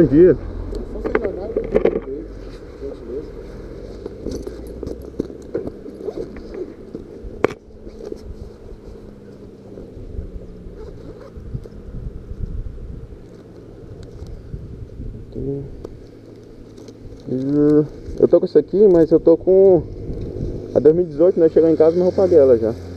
Bom dia. Eu tô com isso aqui, mas eu tô com a 2018, né? Chegar em casa, mas eu paguei é ela já.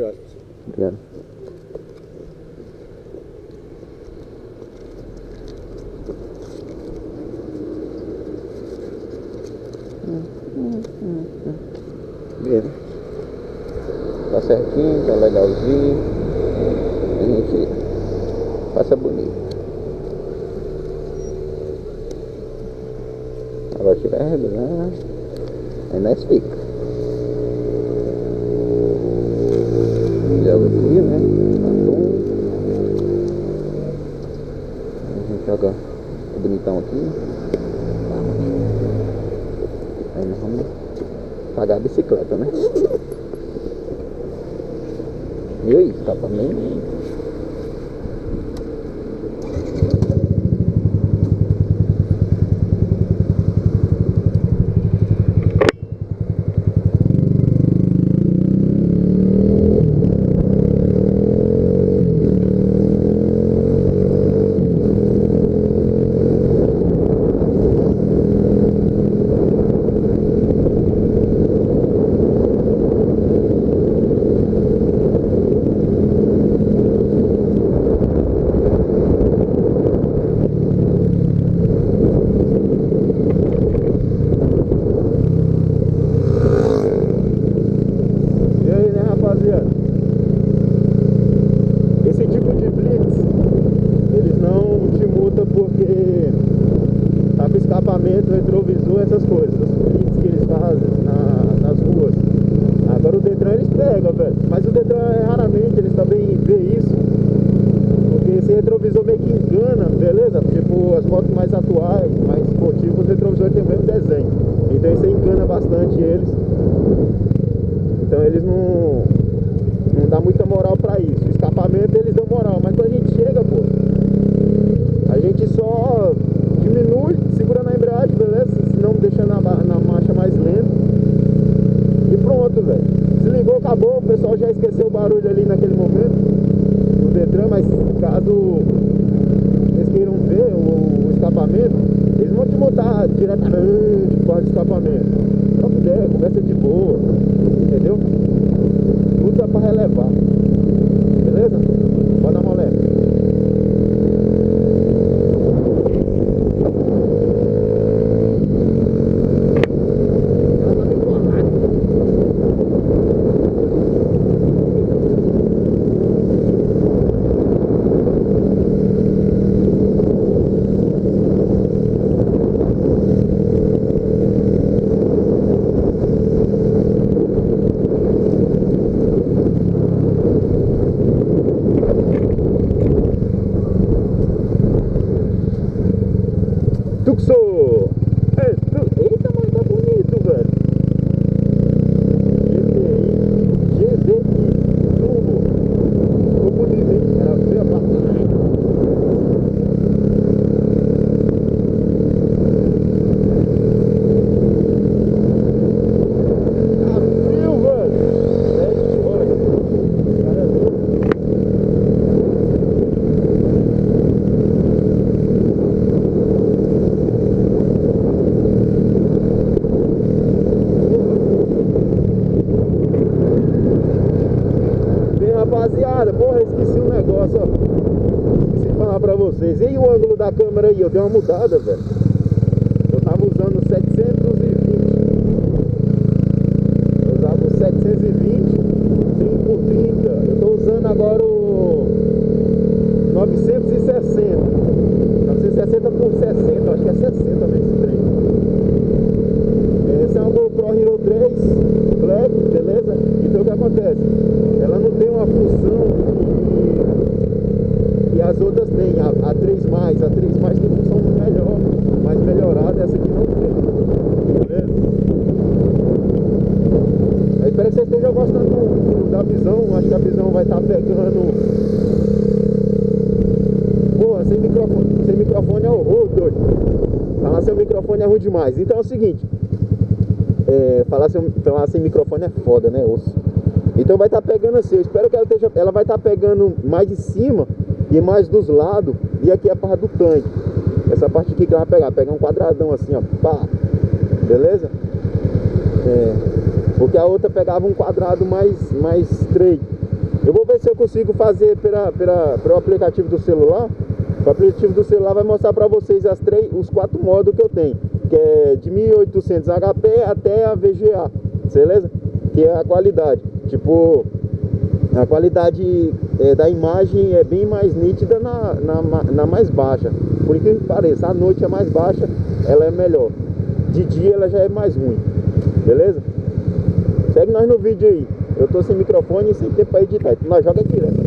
Claro. Tá certinho, tá legalzinho. A gente passa bonito. Agora tiver né aí nós fica. aqui. Aí nós vamos pagar a bicicleta, né? E aí, tá também? خرج لمكة eu dei uma mudada, velho. Eu tava usando 720. Eu usava o 720 30 por 30. Eu tô usando agora o 960. 960 por 60, acho que é 60 nesse trem. Essa é uma GoPro Hero 3 Black, beleza? Então o que acontece? Ela não tem uma função que, que as outras têm, a, a 3 mais, a 3 mais tem função melhor, mais melhorada, essa aqui não tem. Beleza? Eu espero que você esteja da visão, acho que a visão vai estar pegando. Porra, sem microfone, sem microfone é horror, doido. Falar sem microfone é ruim demais. Então é o seguinte, é, falar, sem, falar sem microfone é foda, né, osso? Então vai estar tá pegando assim, eu espero que ela esteja, ela vai estar tá pegando mais de cima e mais dos lados, e aqui é a parte do tanque. Essa parte aqui que ela vai pegar, pegar um quadradão assim, ó, pá, beleza? É, porque a outra pegava um quadrado mais, mais estreito. Eu vou ver se eu consigo fazer pela, pela, pelo aplicativo do celular. O aplicativo do celular vai mostrar para vocês as três, os quatro modos que eu tenho que é de 1800 HP até a VGA, beleza? Que é a qualidade. Tipo, a qualidade é, da imagem é bem mais nítida na, na, na mais baixa. Por incrível que pareça, a noite é mais baixa, ela é melhor. De dia ela já é mais ruim, beleza? Segue nós no vídeo aí. Eu tô sem microfone e sem tempo para editar. Então nós joga direto.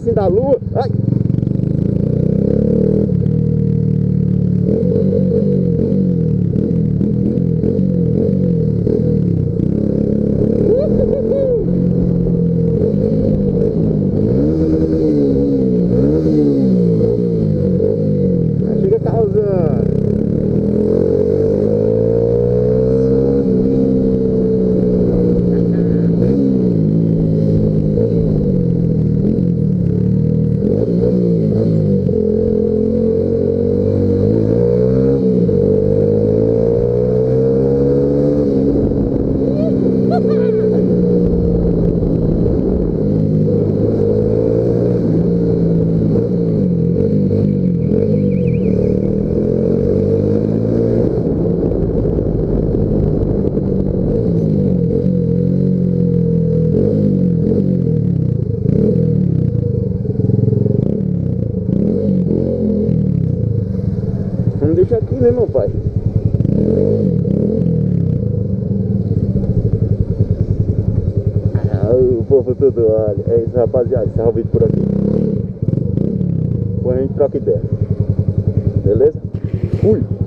Pedacinho da lua. Ai! É isso, rapaziada. Encerra o vídeo por aqui. Depois a gente troca ideia. Beleza? Fui!